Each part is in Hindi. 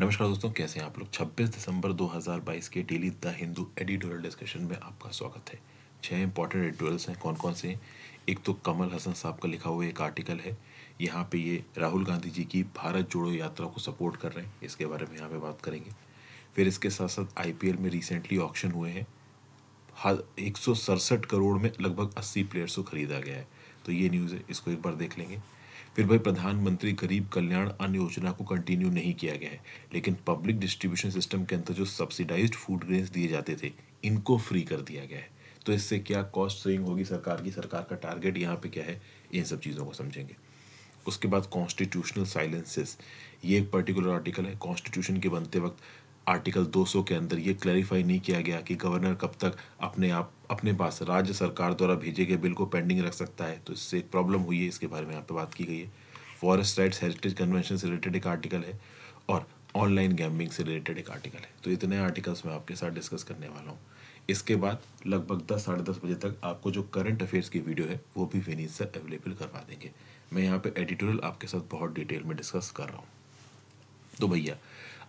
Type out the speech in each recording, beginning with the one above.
नमस्कार दोस्तों, कैसे हैं आप लोग? 26 दिसंबर 2022 के daily the Hindu editorial discussion में आपका स्वागत है। छह इंपॉर्टेंट एडिटोरियल्स हैं। कौन कौन से? एक तो कमल हसन साहब का लिखा हुआ एक आर्टिकल है। यहाँ पे ये राहुल गांधी जी की भारत जोड़ो यात्रा को सपोर्ट कर रहे हैं। इसके बारे में यहाँ पे बात करेंगे। फिर इसके साथ साथ आई में रिसेंटली ऑप्शन हुए हैं। एक सौ सड़सठ करोड़ में लगभग अस्सी प्लेयर्स को खरीदा गया है। तो ये न्यूज़ है, इसको एक बार देख लेंगे। फिर भाई प्रधानमंत्री गरीब कल्याण अन्न योजना को कंटिन्यू नहीं किया गया है। लेकिन पब्लिक डिस्ट्रीब्यूशन सिस्टम के अंदर जो सब्सिडाइज्ड फ़ूड ग्रेन्स दिए जाते थे, इनको फ्री कर दिया गया है। तो इससे क्या कॉस्ट सेविंग होगी सरकार की? सरकार का टारगेट यहाँ पे क्या है? इन सब चीज़ों को समझेंगे। उसके बाद कॉन्स्टिट्यूशनल साइलेंसेस ये एक पर्टिकुलर आर्टिकल है। कॉन्स्टिट्यूशन के बनते वक्त आर्टिकल 200 के अंदर ये क्लैरिफाई नहीं किया गया कि गवर्नर कब तक अपने आप अपने पास राज्य सरकार द्वारा भेजे गए बिल को पेंडिंग रख सकता है। तो इससे एक प्रॉब्लम हुई है, इसके बारे में यहाँ पे बात की गई है। फॉरेस्ट राइट्स हेरिटेज कन्वेंशन से रिलेटेड एक आर्टिकल है और ऑनलाइन गैमिंग से रिलेटेड एक आर्टिकल है। तो इतने आर्टिकल्स मैं आपके साथ डिस्कस करने वाला हूँ। इसके बाद लगभग दस, साढ़े दस बजे तक आपको जो करंट अफेयर्स की वीडियो है, वो भी विनीत से अवेलेबल करवा देंगे। मैं यहाँ पे एडिटोरियल आपके साथ बहुत डिटेल में डिस्कस कर रहा हूँ। तो भैया,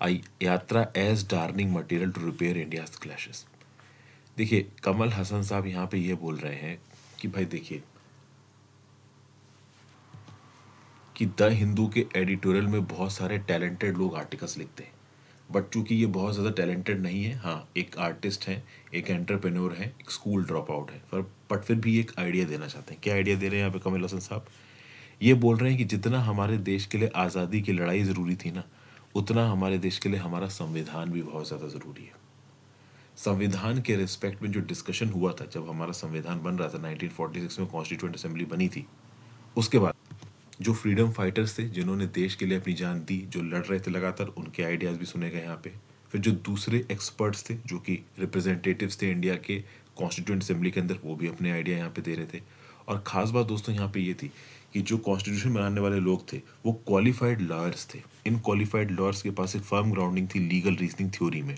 आई Yatra as darning material to repair India's clashes देखिए, कमल हसन साहब यहाँ पे ये बोल रहे हैं कि भाई देखिए, कि द हिंदू के एडिटोरियल में बहुत सारे टैलेंटेड लोग आर्टिकल्स लिखते हैं। बट चूँकि ये बहुत ज़्यादा टैलेंटेड नहीं है हाँ एक आर्टिस्ट है, एक एंटरप्रेन्योर है, एक स्कूल ड्रॉप आउट है, पर, बट फिर भी एक आइडिया देना चाहते हैं। क्या आइडिया दे रहे हैं यहाँ पे कमल हसन साहब? ये बोल रहे हैं कि जितना हमारे देश के लिए आज़ादी की लड़ाई ज़रूरी थी ना, उतना हमारे देश के लिए हमारा संविधान भी बहुत ज़्यादा ज़रूरी है। संविधान के रिस्पेक्ट में जो डिस्कशन हुआ था, जब हमारा संविधान बन रहा था 1946 में कॉन्स्टिट्यूंट असेंबली बनी थी, उसके बाद जो फ्रीडम फाइटर्स थे, जिन्होंने देश के लिए अपनी जान दी, जो लड़ रहे थे लगातार, उनके आइडियाज़ भी सुने गए यहाँ पे। फिर जो दूसरे एक्सपर्ट्स थे, जो कि रिप्रेजेंटेटिव्स थे इंडिया के कॉन्स्टिट्यूंट असेंबली के अंदर, वो भी अपने आइडिया यहाँ पे दे रहे थे। और ख़ास बात दोस्तों यहाँ पे ये थी कि जो कॉन्स्टिट्यूशन बनाने वाले लोग थे, वो क्वालिफाइड लॉयर्स थे। इन क्वालिफाइड लॉयर्स के पास एक फर्म ग्राउंडिंग थी लीगल रीजनिंग थ्योरी में।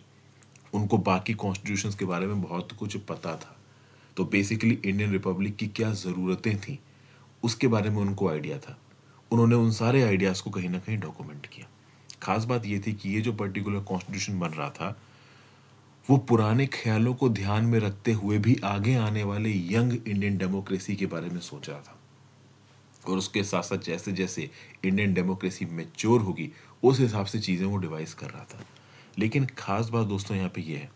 उनको बाकी कॉन्स्टिट्यूशन के बारे में बहुत कुछ पता था। तो बेसिकली इंडियन रिपब्लिक की क्या ज़रूरतें थी, उसके बारे में उनको आइडिया था। उन्होंने उन सारे आइडियाज़ को कहीं ना कहीं डॉक्यूमेंट किया। खास बात ये थी कि ये जो पर्टिकुलर कॉन्स्टिट्यूशन बन रहा था, वो पुराने ख्यालों को ध्यान में रखते हुए भी आगे आने वाले यंग इंडियन डेमोक्रेसी के बारे में सोच रहा था। और उसके साथ साथ जैसे जैसे इंडियन डेमोक्रेसी मेच्योर होगी, उस हिसाब से चीज़ें वो डिवाइस कर रहा था। लेकिन खास बात दोस्तों यहाँ पे ये है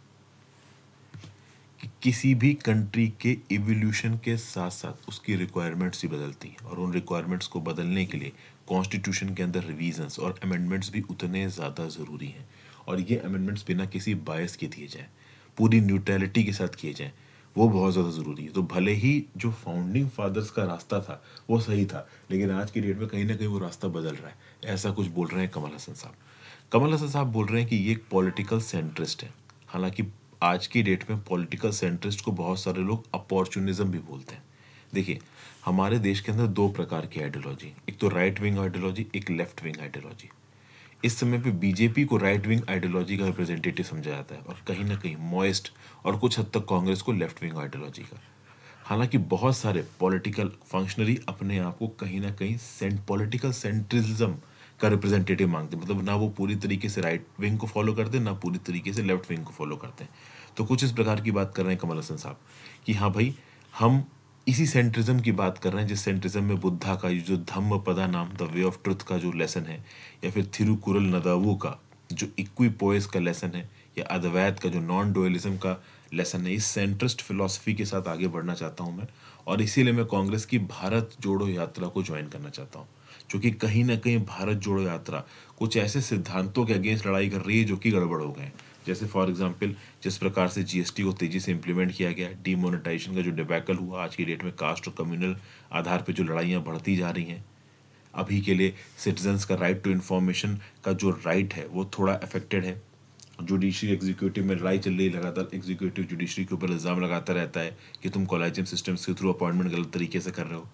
कि किसी भी कंट्री के इवोल्यूशन के साथ साथ उसकी रिक्वायरमेंट्स भी बदलती हैं और उन रिक्वायरमेंट्स को बदलने के लिए कॉन्स्टिट्यूशन के अंदर रिवीजन्स और अमेंडमेंट्स भी उतने ज़्यादा ज़रूरी हैं। और ये अमेंडमेंट्स बिना किसी बायस के दिए जाएँ, पूरी न्यूट्रलिटी के साथ किए जाएँ, वो बहुत ज़्यादा ज़रूरी है। तो भले ही जो फाउंडिंग फादर्स का रास्ता था, वो सही था, लेकिन आज की डेट में कहीं ना कहीं वो रास्ता बदल रहा है। ऐसा कुछ बोल रहे हैं कमल हसन साहब। कमल हसन साहब बोल रहे हैं कि ये एक पॉलिटिकल सेंट्रिस्ट है। हालाँकि आज की डेट में पॉलिटिकल सेंट्रिस्ट को बहुत सारे लोग अपॉर्चुनिज्म भी बोलते हैं। देखिए, हमारे देश के अंदर दो प्रकार की आइडियोलॉजी एक तो राइट विंग आइडियोलॉजी एक लेफ़्ट विंग आइडियोलॉजी इस समय पे बीजेपी को राइट विंग आइडियोलॉजी का रिप्रेजेंटेटिव समझा जाता है और कहीं ना कहीं मॉइस्ट और कुछ हद तक कांग्रेस को लेफ़्ट विंग आइडियोलॉजी का। हालाँकि बहुत सारे पॉलिटिकल फंक्शनरी अपने आप को कहीं ना कहीं सेंट पॉलिटिकल सेंट्रिज्म का रिप्रेजेंटेटिव मांगते हैं। मतलब ना वो पूरी तरीके से राइट विंग को फॉलो करते हैं, ना पूरी तरीके से लेफ़्ट विंग को फॉलो करते हैं। तो कुछ इस प्रकार की बात कर रहे हैं कमल हसन साहब कि हाँ भाई, हम इसी सेंट्रिज्म की बात कर रहे हैं जिस सेंट्रिज्म में बुद्धा का जो धम्म पदा नाम द वे ऑफ़ ट्रुथ का जो लेसन है, या फिर थिरुकुरल नदावो का जो इक्वी पोएस का लेसन है, या अद्वैत का जो नॉन डोयलिज्म का लेसन है, इस सेंट्रिस्ट फिलोसफी के साथ आगे बढ़ना चाहता हूँ मैं। और इसीलिए मैं कांग्रेस की भारत जोड़ो यात्रा को ज्वाइन करना चाहता हूँ। क्योंकि कहीं ना कहीं भारत जोड़ो यात्रा, कुछ ऐसे सिद्धांतों के अगेंस्ट लड़ाई कर रही है जो कि गड़बड़ हो गए जैसे फॉर एग्ज़ाम्पल जिस प्रकार से जीएसटी को तेज़ी से इम्प्लीमेंट किया गया डीमोनेटाइजेशन का जो डिबैकल हुआ, आज की डेट में कास्ट और कम्युनल आधार पर जो लड़ाइयाँ बढ़ती जा रही हैं, अभी के लिए सिटीजन्स का राइट टू इन्फॉर्मेशन का जो राइट है, वो थोड़ा अफेक्टेड है। जुडिशरी एग्जीक्यूटिव में लड़ाई चल रही है, लगातार एग्जीक्यूटिव जुडिशरी के ऊपर इल्ज़ाम लगाता रहता है कि तुम कॉलेजियम सिस्टम्स के थ्रू अपॉइंटमेंट गलत तरीके से कर रहे हो।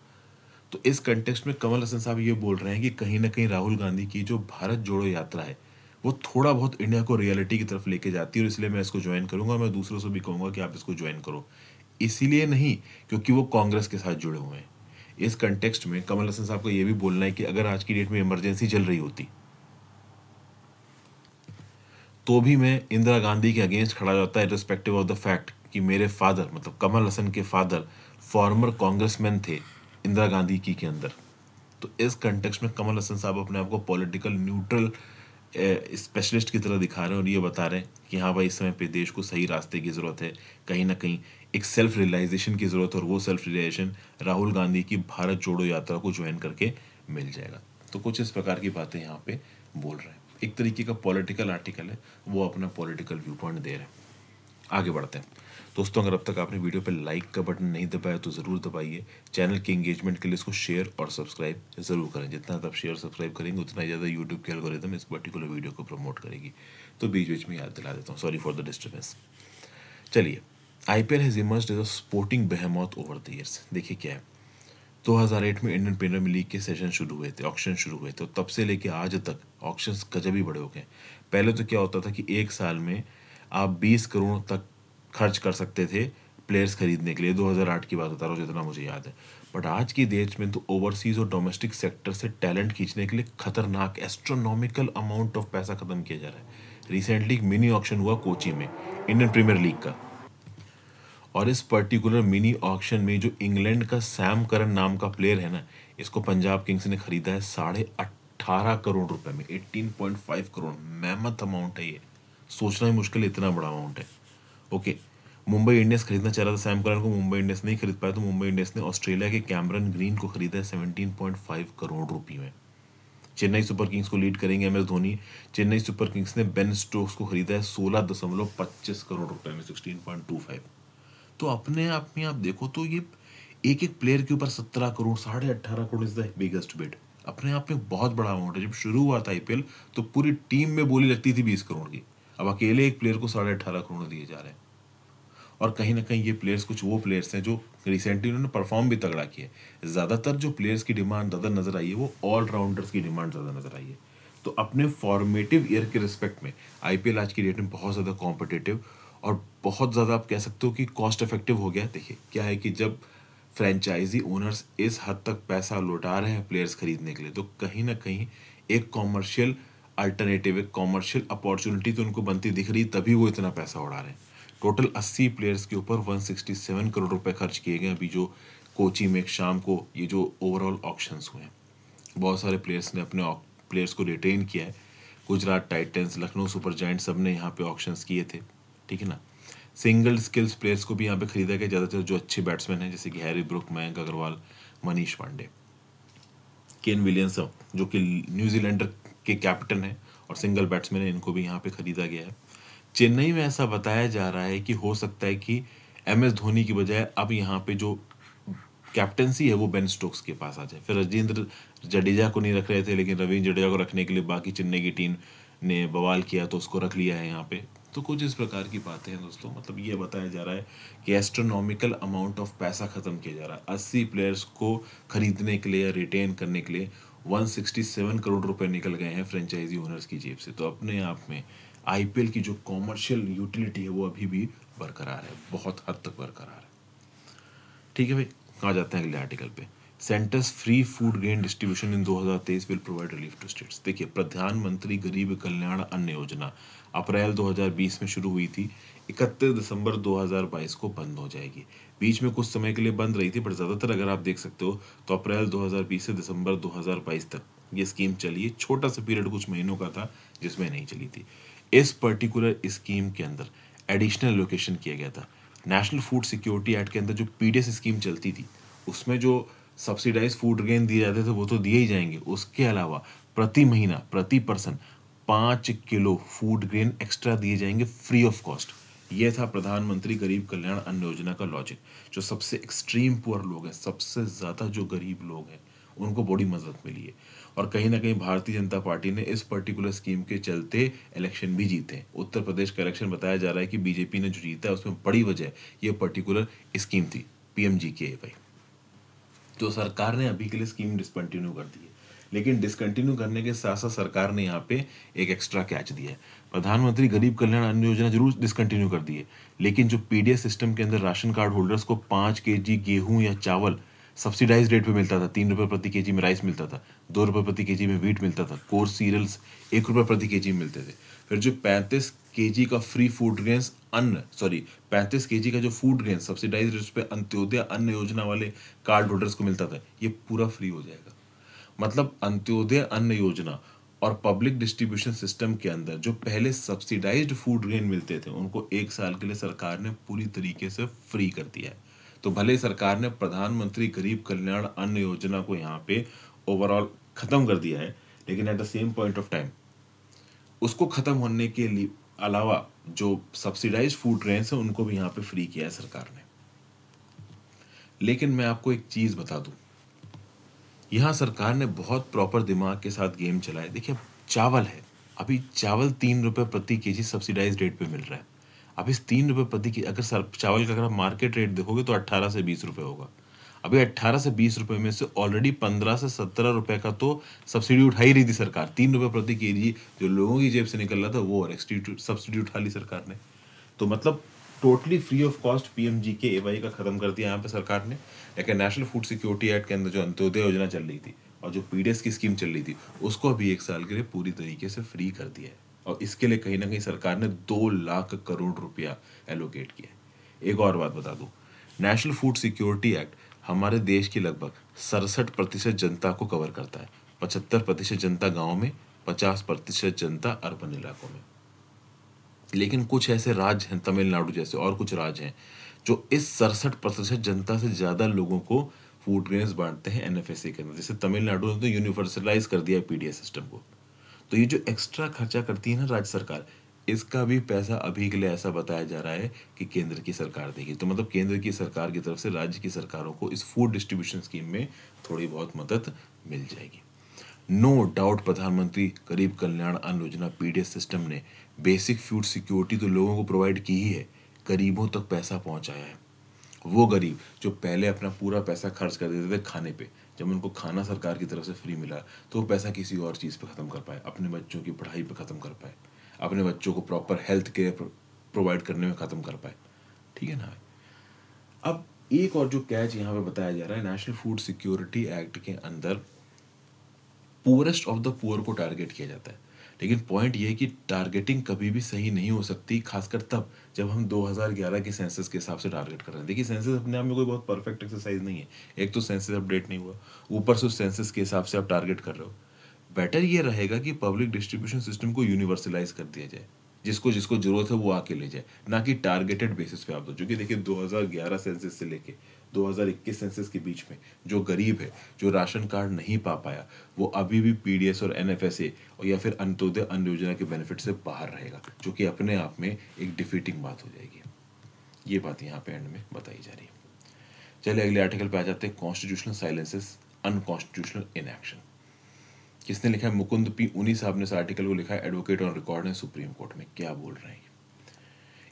तो इस कंटेक्स्ट में कमल हसन साहब ये बोल रहे हैं कि कहीं ना कहीं राहुल गांधी की जो भारत जोड़ो यात्रा है, वो थोड़ा बहुत इंडिया को रियलिटी की तरफ़ लेके जाती है और इसलिए मैं इसको ज्वाइन करूँगा मैं दूसरों से भी कहूँगा कि आप इसको ज्वाइन करो। इसीलिए नहीं, क्योंकि वो कांग्रेस के साथ जुड़े हुए हैं। इस कंटेक्स्ट में कमल हसन साहब को ये भी बोलना है कि अगर आज की डेट में इमरजेंसी चल रही होती तो भी मैं इंदिरा गांधी के अगेंस्ट खड़ा जाता है रिस्पेक्टिव ऑफ़ द फैक्ट कि मेरे फादर मतलब कमल हसन के फादर फॉर्मर कांग्रेसमैन थे। इंदिरा गांधी की के अंदर। तो इस कंटेक्स्ट में कमल हसन साहब अपने आप को पॉलिटिकल न्यूट्रल स्पेशलिस्ट की तरह दिखा रहे हैं और ये बता रहे हैं कि हाँ भाई, इस समय पे देश को सही रास्ते की ज़रूरत है। कहीं ना कहीं एक सेल्फ रियलाइजेशन की ज़रूरत है और वो सेल्फ रियलाइजेशन राहुल गांधी की भारत जोड़ो यात्रा को ज्वाइन करके मिल जाएगा। तो कुछ इस प्रकार की बातें यहाँ पे बोल रहे हैं। एक तरीके का पॉलिटिकल आर्टिकल है, वो अपना पॉलिटिकल व्यू पॉइंट दे रहे हैं। आगे बढ़ते हैं। दोस्तों, अगर अब तक आपने वीडियो पर लाइक का बटन नहीं दबाया तो ज़रूर दबाइए। चैनल के एंगेजमेंट के लिए इसको शेयर और सब्सक्राइब ज़रूर करें। जितना आप शेयर सब्सक्राइब करेंगे, उतना ही ज़्यादा यूट्यूब के एल्गोरिदम इस पर्टिकुलर वीडियो को प्रमोट करेगी। तो बीच बीच में याद दिला देता हूँ। सॉरी फॉर द डिस्टर्बेंस चलिए I P L has emerge as a sporting behemoth over the years देखिए क्या है। 2008 में इंडियन प्रीमियर लीग के सेशन शुरू हुए थे ऑक्शन शुरू हुए थे और तब से लेके आज तक ऑक्शन गजब ही बड़े हो गए पहले तो क्या होता था कि एक साल में आप 20 करोड़ तक खर्च कर सकते थे प्लेयर्स खरीदने के लिए। 2008 की बात बता रहा हूँ, जितना मुझे याद है। बट आज की डेट में तो ओवरसीज और डोमेस्टिक सेक्टर से टैलेंट खींचने के लिए खतरनाक एस्ट्रोनॉमिकल अमाउंट ऑफ़ पैसा खत्म किया जा रहा है। रिसेंटली एक मिनी ऑक्शन हुआ कोची में इंडियन प्रीमियर लीग का। और इस पर्टिकुलर मिनी ऑक्शन में जो इंग्लैंड का सैम करन नाम का प्लेयर है ना, इसको पंजाब किंग्स ने खरीदा है साढ़े अट्ठारह करोड़ रुपए में eighteen point five crore. Mammoth amount है ये। सोचना ही मुश्किल इतना बड़ा अमाउंट है। ओके मुंबई इंडियंस खरीदना चाह रहा था सैम करन को मुंबई इंडियंस नहीं खरीद पाया तो मुंबई इंडियंस ने ऑस्ट्रेलिया के कैमरन ग्रीन को खरीदा है सेवनटीन पॉइंट फाइव करोड़ रुपये में। चेन्नई सुपर किंग्स को लीड करेंगे M S Dhoni. Chennai super kings ने बेन स्टोक्स को खरीदा है सोलह दशमलव पच्चीस करोड़ रुपए में सिक्सटीन पॉइंट टू फाइव तो अपने आप में आप देखो तो ये एक एक प्लेयर के ऊपर सत्रह करोड़, साढ़े अट्ठारह crore is the biggest bid अपने आप में बहुत बड़ा अमाउंट है। जब शुरू हुआ था आईपीएल तो पूरी टीम में बोली लगती थी बीस करोड़ की। अब अकेले एक प्लेयर को साढ़े अट्ठारह करोड़ दिए जा रहे हैं। और कहीं ना कहीं ये प्लेयर्स कुछ वो प्लेयर्स हैं जो रिसेंटली उन्होंने परफॉर्म भी तगड़ा किया है। ज़्यादातर जो प्लेयर्स की डिमांड ज़्यादा नज़र आई है, वो ऑलराउंडर्स की डिमांड ज़्यादा नज़र आई है। तो अपने फॉर्मेटिव ईयर के रिस्पेक्ट में आईपीएल आज की डेट में बहुत ज़्यादा कॉम्पिटेटिव और बहुत ज़्यादा आप कह सकते हो कि कॉस्ट इफ़ेक्टिव हो गया। देखिए, क्या है कि जब फ्रेंचाइजी ओनर्स इस हद तक पैसा लौटा रहे हैं प्लेयर्स खरीदने के लिए तो कहीं ना कहीं एक कॉमर्शियल अल्टरनेटिव एक कॉमर्शियल अपॉर्चुनिटी तो उनको बनती दिख रही, तभी वो इतना पैसा उड़ा रहे हैं। टोटल 80 प्लेयर्स के ऊपर 167 करोड़ रुपए खर्च किए गए अभी जो कोची में एक शाम को ये जो ओवरऑल ऑप्शंस हुए हैं, बहुत सारे प्लेयर्स ने अपने प्लेयर्स को रिटेन किया है। Gujarat titans Lucknow super giant सबने यहाँ पे ऑप्शंस किए थे, ठीक है ना? सिंगल स्किल्स प्लेयर्स को भी यहाँ पे खरीदा गया, ज़्यादातर जो अच्छे बैट्समैन हैं, जैसे कि Harry Brook Mayank Agarwal Manish Pandey Kane Williamson जो कि न्यूजीलैंडर के कैप्टन है और सिंगल बैट्समैन है, इनको भी यहाँ पे खरीदा गया है। चेन्नई में ऐसा बताया जा रहा है कि हो सकता है कि एम एस धोनी की बजाय अब यहाँ पे जो कैप्टनसी है वो बेन स्टोक्स के पास आ जाए। फिर राजेंद्र जडेजा को नहीं रख रहे थे, लेकिन रविंद्र जडेजा को रखने के लिए बाकी चेन्नई की टीम ने बवाल किया तो उसको रख लिया है यहाँ पे। तो कुछ इस प्रकार की बातें हैं दोस्तों। मतलब ये बताया जा रहा है कि एस्ट्रोनॉमिकल अमाउंट ऑफ़ पैसा ख़त्म किया जा रहा है। अस्सी प्लेयर्स को खरीदने के लिए या रिटेन करने के लिए 167 करोड़ रुपए निकल गए हैं फ्रेंचाइजी ओनर्स की जेब से। तो अपने आप में आईपीएल की जो कॉमर्शियल यूटिलिटी है, वो अभी भी बरकरार है, बहुत हद तक बरकरार है। ठीक है भाई, कहा जाते हैं अगले आर्टिकल पे? Centres free food grain distribution in 2023 will provide relief to states देखिए, प्रधानमंत्री गरीब कल्याण अन्न योजना अप्रैल 2020 में शुरू हुई थी, इकतीस दिसंबर 2022 को बंद हो जाएगी। बीच में कुछ समय के लिए बंद रही थी पर ज़्यादातर अगर आप देख सकते हो तो अप्रैल 2020 से दिसंबर 2022 तक ये स्कीम चली है। छोटा सा पीरियड कुछ महीनों का था, जिसमें नहीं चली थी। इस पर्टिकुलर स्कीम के अंदर एडिशनल लोकेशन किया गया था। नेशनल फ़ूड सिक्योरिटी एक्ट के अंदर जो पीडीएस स्कीम चलती थी, उसमें जो सब्सिडाइज फ़ूड ग्रेन दिए जाते थे, वो तो दिए ही जाएँगे। उसके अलावा प्रति महीना, प्रति पर्सन पाँच किलो फ़ूड ग्रेन एक्स्ट्रा दिए जाएँगे फ्री ऑफ़ कॉस्ट ये था प्रधानमंत्री गरीब कल्याण अन्न योजना का लॉजिक जो सबसे एक्सट्रीम पुअर लोग हैं, सबसे ज़्यादा जो गरीब लोग हैं, उनको बड़ी मदद मिली है। और कहीं ना कहीं भारतीय जनता पार्टी ने इस पर्टिकुलर स्कीम के चलते इलेक्शन भी जीते। उत्तर प्रदेश का इलेक्शन बताया जा रहा है कि बीजेपी ने जो जीता है, उसमें बड़ी वजह ये पर्टिकुलर स्कीम थी P M G K Y तो सरकार ने अभी के लिए स्कीम डिसकंटिन्यू कर दी है। लेकिन डिसकंटिन्यू करने के साथ साथ सरकार ने यहाँ पे एक एक्स्ट्रा कैच दिया है। प्रधानमंत्री गरीब कल्याण अन्न योजना ज़रूर डिसकंटिन्यू कर दी है। लेकिन जो पीडीएस सिस्टम के अंदर राशन कार्ड होल्डर्स को पाँच के जी गेहूँ या चावल सब्सिडाइज रेट पे मिलता था, तीन रुपये प्रति के में राइस मिलता था, दो रुपये प्रति के में वीट मिलता था कोर्स सीरियल्स एक रुपये प्रति के में मिलते थे। फिर जो पैंतीस के का फ्री फ़ूड ग्रेन्स अन्न सॉरी पैंतीस के का जो फ़ूड ग्रेन सब्सिडाइज रेट पे अंत्योदय अन्न योजना वाले कार्ड होल्डर्स को मिलता था, ये पूरा फ्री हो जाएगा। मतलब अंत्योदय अन्न योजना और पब्लिक डिस्ट्रीब्यूशन सिस्टम के अंदर, जो पहले सब्सिडाइज्ड फ़ूड ग्रेन मिलते थे, उनको एक साल के लिए सरकार ने पूरी तरीके से फ्री कर दिया है। तो भले सरकार ने प्रधानमंत्री गरीब कल्याण अन्न योजना को यहाँ पे ओवरऑल खत्म कर दिया है, लेकिन at the same point of time उसको खत्म होने के लिए अलावा जो सब्सिडाइज फ़ूड ग्रेन्स है, उनको भी यहाँ पे फ्री किया है सरकार ने। लेकिन मैं आपको एक चीज़ बता दूँ। यहाँ सरकार ने बहुत प्रॉपर दिमाग के साथ गेम चलाया। देखिए, चावल है। अभी चावल तीन रुपए प्रति के जी सब्सिडाइज रेट पे मिल रहा है। अब इस तीन रुपए प्रति के, अगर सर, चावल का अगर आप मार्केट रेट देखोगे तो अट्ठारह से बीस रुपए होगा। अभी अट्ठारह से बीस रुपए में से ऑलरेडी पंद्रह से सत्रह रुपए का तो सब्सिडी उठा ही रही थी सरकार। तीन रुपए प्रति के जी जो लोगों की जेब से निकल रहा था, वो और सब्सिडी उठा ली सरकार ने। तो मतलब totally free of cost PMG K AY का खत्म कर दिया यहाँ पे सरकार ने। लेकिन नेशनल फ़ूड सिक्योरिटी एक्ट के अंदर जो अंत्योदय योजना चल रही थी और जो पीडीएस की स्कीम चल रही थी, उसको अभी एक साल के लिए पूरी तरीके से फ्री कर दिया है। और इसके लिए कहीं ना कहीं सरकार ने दो लाख करोड़ रुपया एलोकेट किया है। एक और बात बता दूँ। नेशनल फ़ूड सिक्योरिटी एक्ट हमारे देश की लगभग सड़सठ प्रतिशत जनता को कवर करता है। पचहत्तर प्रतिशत जनता गाँव में, पचास प्रतिशत जनता अर्बन इलाकों में। लेकिन कुछ ऐसे राज्य हैं, तमिलनाडु जैसे और कुछ राज्य हैं, जो इस सड़सठ प्रतिशत जनता से ज़्यादा लोगों को फ़ूड ग्रेन्स बांटते हैं एनएफएससी के अंदर। जैसे तमिलनाडु ने तो यूनिवर्सलाइज कर दिया है पीडीएस सिस्टम को। तो ये जो एक्स्ट्रा खर्चा करती है ना राज्य सरकार, इसका भी पैसा अभी के लिए ऐसा बताया जा रहा है कि केंद्र की सरकार देगी। तो मतलब केंद्र की सरकार की तरफ़ से राज्य की सरकारों को इस फ़ूड डिस्ट्रीब्यूशन स्कीम में थोड़ी बहुत मदद मिल जाएगी। नो डाउट प्रधानमंत्री गरीब कल्याण अन्न योजना पीडीएस सिस्टम ने बेसिक फ़ूड सिक्योरिटी तो लोगों को प्रोवाइड की ही है, गरीबों तक पैसा पहुँचाया है। वो गरीब जो पहले अपना पूरा पैसा खर्च कर देते थे खाने पे, जब उनको खाना सरकार की तरफ़ से फ्री मिला तो वो पैसा किसी और चीज़ पे ख़त्म कर पाए, अपने बच्चों की पढ़ाई पे ख़त्म कर पाए, अपने बच्चों को प्रॉपर हेल्थ केयर प्रोवाइड करने में ख़त्म कर पाए। ठीक है ना? अब एक और जो कैच यहाँ पे बताया जा रहा है नेशनल फ़ूड सिक्योरिटी एक्ट के अंदर पुअरेस्ट ऑफ़ द पुअर को टारगेट किया जाता है। लेकिन पॉइंट ये है कि टारगेटिंग कभी भी सही नहीं हो सकती, खासकर तब, जब हम 2011 के सेंसस के हिसाब से टारगेट कर रहे हैं। देखिए सेंसस अपने आप में कोई बहुत परफेक्ट एक्सरसाइज नहीं है। एक तो सेंसस अपडेट नहीं हुआ। ऊपर से उस सेंसस के हिसाब से आप टारगेट कर रहे हो। बेटर ये रहेगा कि पब्लिक डिस्ट्रीब्यूशन सिस्टम को यूनिवर्सलाइज कर दिया जाए। जिसको जिसको ज़रूरत है वो आके ले जाए। ना कि टारगेटेड बेसिस पे आप दो। क्योंकि देखिए 2011 सेंसस से लेके 2021 सेंसस के बीच में, जो गरीब है, जो राशन कार्ड नहीं पा पाया, वो अभी भी पीडीएस और एनएफएसए और या फिर अंत्योदय अन्न योजना के बेनिफिट से बाहर रहेगा, जो कि अपने आप में एक डिफीटिंग बात हो जाएगी। ये बात यहाँ पे एंड में बताई जा रही है। चलिए अगले आर्टिकल पे आ जाते हैं constitutional silences unconstitutional in action किसने लिखा है? मुकुंद पी उन्हीं साहब ने इस आर्टिकल को लिखा है एडवोकेट ऑन रिकॉर्ड है सुप्रीम कोर्ट में। क्या बोल रहे हैं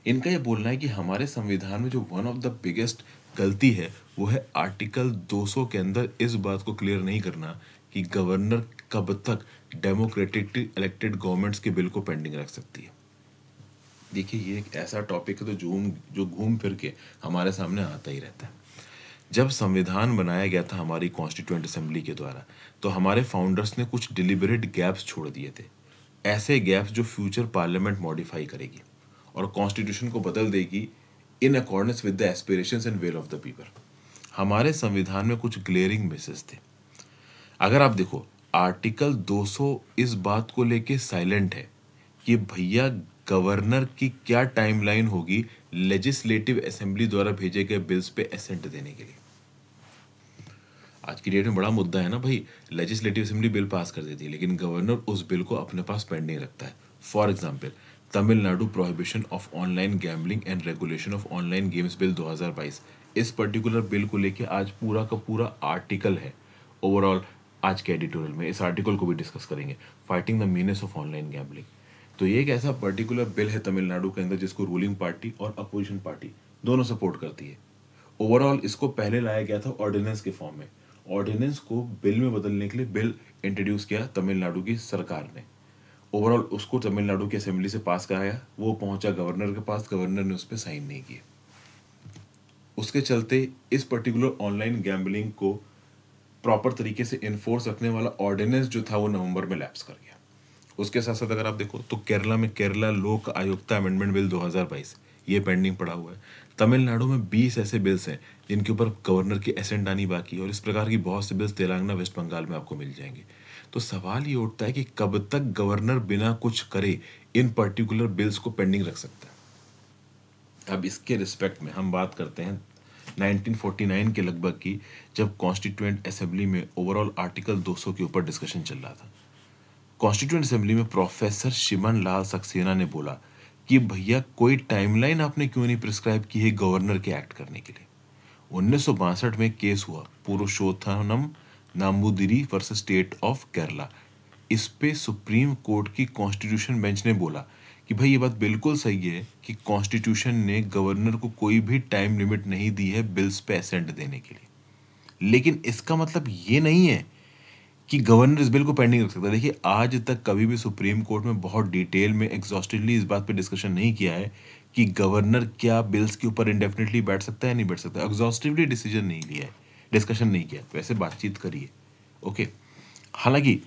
इनका ये बोलना है कि हमारे संविधान में जो वन ऑफ़ द बिगेस्ट गलती है, वो है आर्टिकल 200 के अंदर इस बात को क्लियर नहीं करना कि गवर्नर कब तक डेमोक्रेटिक इलेक्टेड गवर्नमेंट्स के बिल को पेंडिंग रख सकती है। देखिए, ये एक ऐसा टॉपिक है तो जो जो घूम फिर के हमारे सामने आता ही रहता है। जब संविधान बनाया गया था हमारी कॉन्स्टिट्यूंट असेंबली के द्वारा तो हमारे फाउंडर्स ने कुछ डिलिबरेट गैप्स छोड़ दिए थे। ऐसे गैप्स जो फ्यूचर पार्लियामेंट मॉडिफाई करेगी और कॉन्स्टिट्यूशन को बदल देगी in accordance with the aspiration and will of the people हमारे संविधान में कुछ ग्लेयरिंग मिसेस थे। अगर आप देखो आर्टिकल 200 इस बात को लेके साइलेंट है कि भैया गवर्नर की क्या टाइमलाइन होगी लेजिस्लेटिव असेंबली द्वारा भेजे गए बिल्स पे असेंट देने के लिए। आज की डेट में बड़ा मुद्दा है ना भाई लेजिस्लेटिव असेंबली बिल पास कर देती है, लेकिन गवर्नर उस बिल को अपने पास पेंडिंग रखता है। For example Tamil Nadu prohibition of online gambling and regulation of online games bill 2022 इस पर्टिकुलर बिल को लेके आज पूरा का पूरा आर्टिकल है। ओवरऑल आज के एडिटोरियल में इस आर्टिकल को भी डिस्कस करेंगे। Fighting the menace of online gambling तो ये एक ऐसा पर्टिकुलर बिल है तमिलनाडु के अंदर जिसको रूलिंग पार्टी और अपोजिशन पार्टी दोनों सपोर्ट करती है। ओवरऑल इसको पहले लाया गया था ऑर्डिनेंस के फॉर्म में। ऑर्डिनेंस को बिल में बदलने के लिए बिल इंट्रोड्यूस किया तमिलनाडु की सरकार ने। ओवरऑल उसको तमिलनाडु की असेंबली से पास कराया, वो पहुँचा गवर्नर के पास गवर्नर ने उस पर साइन नहीं किया उसके चलते इस पर्टिकुलर ऑनलाइन गैम्बलिंग को प्रॉपर तरीके से इन्फोर्स रखने वाला ऑर्डिनेंस जो था, वो नवंबर में लैप्स कर गया। उसके साथ साथ अगर आप देखो तो केरला में केरला लोक आयुक्ता अमेंडमेंट बिल 2022 ये पेंडिंग पड़ा हुआ है। तमिलनाडु में 20 ऐसे बिल्स हैं, जिनके ऊपर गवर्नर की एसेंट आनी बाकी है, और इस प्रकार की बहुत से बिल्स तेलंगाना, वेस्ट बंगाल में आपको मिल जाएँगे। तो सवाल ये उठता है कि कब तक गवर्नर बिना कुछ करे इन पर्टिकुलर बिल्स को पेंडिंग रख सकता है? अब इसके रिस्पेक्ट में हम बात करते हैं 1949 के लगभग की, जब कॉन्स्टिट्यूंट असेंबली में ओवरऑल आर्टिकल 200 के ऊपर डिस्कशन चल रहा था। कॉन्स्टिट्यूंट असेंबली में प्रोफेसर शिमन लाल सक्सेना ने बोला कि भैया, कोई टाइमलाइन आपने क्यों नहीं प्रिस्क्राइब की है गवर्नर के एक्ट करने के लिए? उन्नीस सौ बासठ में केस हुआ, Purushothaman Nambudiri versus state of Kerala इस पे सुप्रीम कोर्ट की कॉन्स्टिट्यूशन बेंच ने बोला कि भाई ये बात बिल्कुल सही है कि कॉन्स्टिट्यूशन ने गवर्नर को कोई भी टाइम लिमिट नहीं दी है बिल्स पे असेंट देने के लिए। लेकिन इसका मतलब ये नहीं है कि गवर्नर इस बिल को पेंडिंग रख सकता। है देखिए, आज तक कभी भी सुप्रीम कोर्ट में बहुत डिटेल में एग्जॉस्टिवली इस बात पे डिस्कशन नहीं किया है कि गवर्नर क्या बिल्स के ऊपर इंडेफिनेटली बैठ सकता है या नहीं बैठ सकता। एग्जॉस्टिवली डिसीज़न नहीं लिया है। डिस्कशन नहीं किया। वैसे बातचीत करिए। ओके हालाँकि,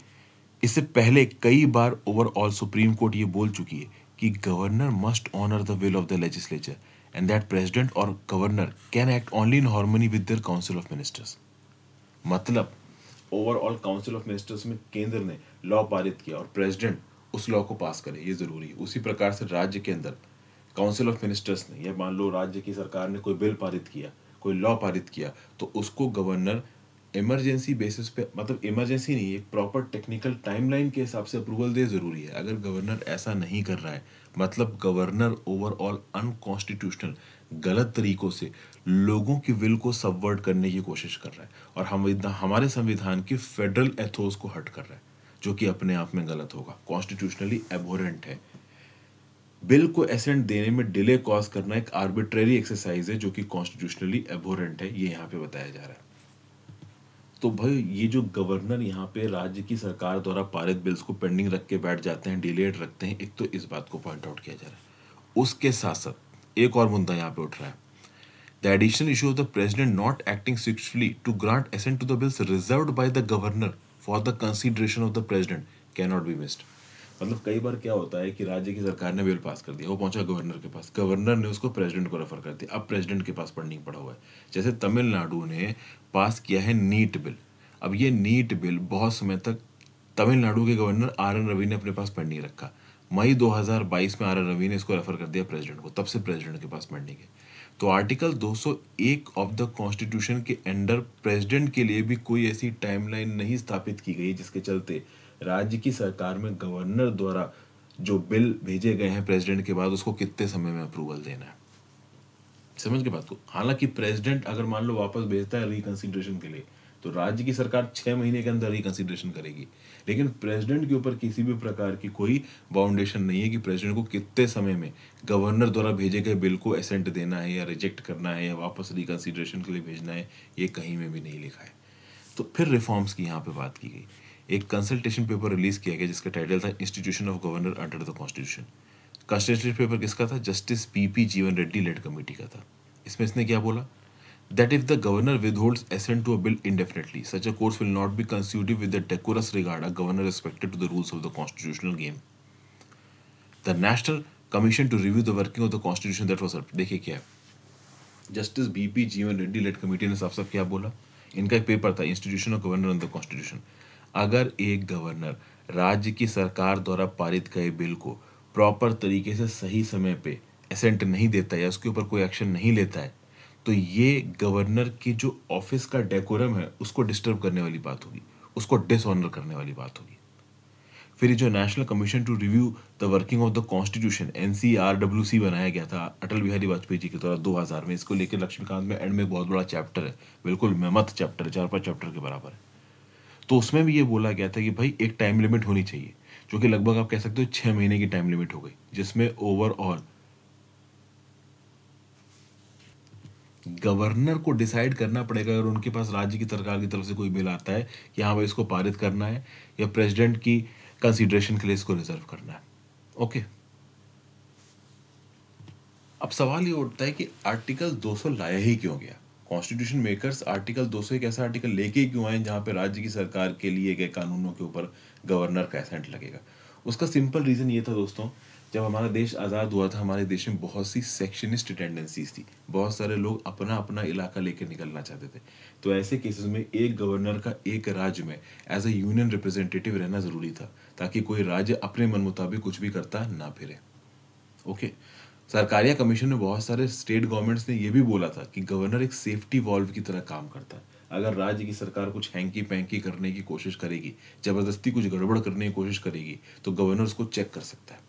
इससे पहले कई बार ओवरऑल सुप्रीम कोर्ट ये बोल चुकी है कि governor must honour the will of the legislature and that president और governor can act only in harmony with their council of ministers मतलब ओवरऑल काउंसिल ऑफ़ मिनिस्टर्स में केंद्र ने लॉ पारित किया और प्रेसिडेंट उस लॉ को पास करे, ये ज़रूरी है। उसी प्रकार से राज्य के अंदर काउंसिल ऑफ़ मिनिस्टर्स ने, या मान लो राज्य की सरकार ने कोई बिल पारित किया कोई लॉ पारित किया तो उसको गवर्नर इमरजेंसी बेसिस पे मतलब इमरजेंसी नहीं, एक प्रॉपर टेक्निकल टाइमलाइन के हिसाब से अप्रूवल दे ज़रूरी है। अगर गवर्नर ऐसा नहीं कर रहा है मतलब गवर्नर ओवरऑल अनकॉन्स्टिट्यूशनल गलत तरीकों से लोगों की विल को सबवर्ट करने की कोशिश कर रहा है और हम हमारे संविधान के फेडरल एथोस को हट कर रहा है, जो कि अपने आप में गलत होगा। कॉन्स्टिट्यूशनली एबोरेंट है। बिल को एसेंट देने में डिले कॉज करना एक आर्बिट्रेरी एक्सरसाइज है, जो कि कॉन्स्टिट्यूशनली एबोरेंट है, ये यहाँ पे बताया जा रहा है। तो भाई, ये जो गवर्नर यहाँ पे राज्य की सरकार द्वारा पारित बिल्स को पेंडिंग रख के बैठ जाते हैं डिलेड रखते हैं, एक तो इस बात को पॉइंट आउट किया जा रहा है। उसके साथ साथ एक और मुद्दा यहाँ पे उठ रहा है। The additional issue of the president not acting swiftly to grant assent to the bills reserved by the governor for the consideration of the president cannot be missed. मतलब कई बार क्या होता है कि राज्य की सरकार ने बिल पास कर दिया, वो पहुँचा गवर्नर के पास। गवर्नर ने उसको प्रेसिडेंट को रेफर कर दिया। अब प्रेसिडेंट के पास पेंडिंग पड़ा हुआ है। जैसे तमिलनाडु ने पास किया है नीट बिल। अब ये नीट बिल बहुत समय तक तमिलनाडु के गवर्नर आर एन रवि ने अपने पास पेंडिंग रखा। मई 2022 में आर एन रवि ने इसको रेफर कर दिया प्रेसिडेंट को। तब से प्रेसिडेंट के पास पेंडिंग है। तो आर्टिकल 201 ऑफ़ द कॉन्स्टिट्यूशन के अंडर प्रेसिडेंट के लिए भी कोई ऐसी टाइमलाइन नहीं स्थापित की गई जिसके चलते राज्य की सरकार में गवर्नर द्वारा जो बिल भेजे गए हैं प्रेसिडेंट के बाद, उसको कितने समय में अप्रूवल देना है? समझ के बात को? हालाँकि प्रेसिडेंट अगर मान लो वापस भेजता है रिकंसिडरेशन के लिए तो राज्य की सरकार छह महीने के अंदर रिकंसिडरेशन करेगी। लेकिन प्रेसिडेंट के ऊपर किसी भी प्रकार की कोई बाउंडेशन नहीं है कि प्रेसिडेंट को कितने समय में गवर्नर द्वारा भेजे गए बिल को एसेंट देना है या रिजेक्ट करना है या वापस रिकन्सिडरेशन के लिए भेजना है, ये कहीं में भी नहीं लिखा है। तो फिर रिफॉर्म्स की यहाँ पे बात की गई। एक कंसल्टेशन पेपर रिलीज़ किया गया जिसका टाइटल था institution of governor under the constitution consultation paper किसका था? जस्टिस पी जीवन रेड्डी लेड कमेटी का था। इसमें इसने क्या बोला? That if the governor withhold assent to a indefinitely such a course will not be conducive with the decorous regard a governor respected to the rules of the constitutional game the national commission to review the working of the constitution that was देखिए क्या जस्टिस बीपी जीवन रेड्डी लेड कमेटी ने साफ़ साफ़ क्या बोला? इनका एक पेपर था institution of governor on the constitution अगर एक गवर्नर राज्य की सरकार द्वारा पारित गए बिल को प्रॉपर तरीके से सही समय पे असेंट नहीं देता या उसके ऊपर कोई एक्शन नहीं लेता है तो ये गवर्नर की जो ऑफ़िस का डेकोरम है, उसको डिस्टर्ब करने वाली बात होगी, उसको डिसऑनर करने वाली बात होगी। फिर जो national commission to review the working of the constitution NCRWC बनाया गया था अटल बिहारी वाजपेयी जी के द्वारा 2000 में, इसको लेकर लक्ष्मीकांत में एंड में बहुत बड़ा चैप्टर है। बिल्कुल मेमत चैप्टर है, चार पाँच चैप्टर के बराबर है। तो उसमें भी ये बोला गया था कि भाई एक टाइम लिमिट होनी चाहिए, जो कि लगभग आप कह सकते हो छह महीने की टाइम लिमिट हो गई, जिसमें ओवरऑल गवर्नर को डिसाइड करना पड़ेगा अगर उनके पास राज्य की सरकार की तरफ़ से कोई बिल आता है कि हाँ भाई इसको पारित करना है, या प्रेसिडेंट की कंसिडरेशन के लिए इसको रिज़र्व करना है। ओके अब सवाल ये उठता है कि आर्टिकल 200 लाया ही क्यों गया? कॉन्स्टिट्यूशन मेकर्स आर्टिकल 200 एक ऐसा आर्टिकल लेके क्यों आए जहाँ पे राज्य की सरकार के लिए गए कानूनों के ऊपर गवर्नर का एसेंट लगेगा? उसका सिंपल रीज़न ये था दोस्तों, जब हमारा देश आज़ाद हुआ था, हमारे देश में बहुत सी सेक्शनिस्ट टेंडेंसीज थी। बहुत सारे लोग अपना अपना इलाका लेकर निकलना चाहते थे। तो ऐसे केसेस में एक गवर्नर का एक राज्य में एज ए यूनियन रिप्रेजेंटेटिव रहना ज़रूरी था, ताकि कोई राज्य अपने मन मुताबिक कुछ भी करता ना फिरे। ओके सरकारिया कमीशन में बहुत सारे स्टेट गवर्नमेंट्स ने यह भी बोला था कि गवर्नर एक सेफ्टी वॉल्व की तरह काम करता है। अगर राज्य की सरकार कुछ हैंकी पैंकी करने की कोशिश करेगी, ज़बरदस्ती कुछ गड़बड़ करने की कोशिश करेगी तो गवर्नर उसको चेक कर सकता है।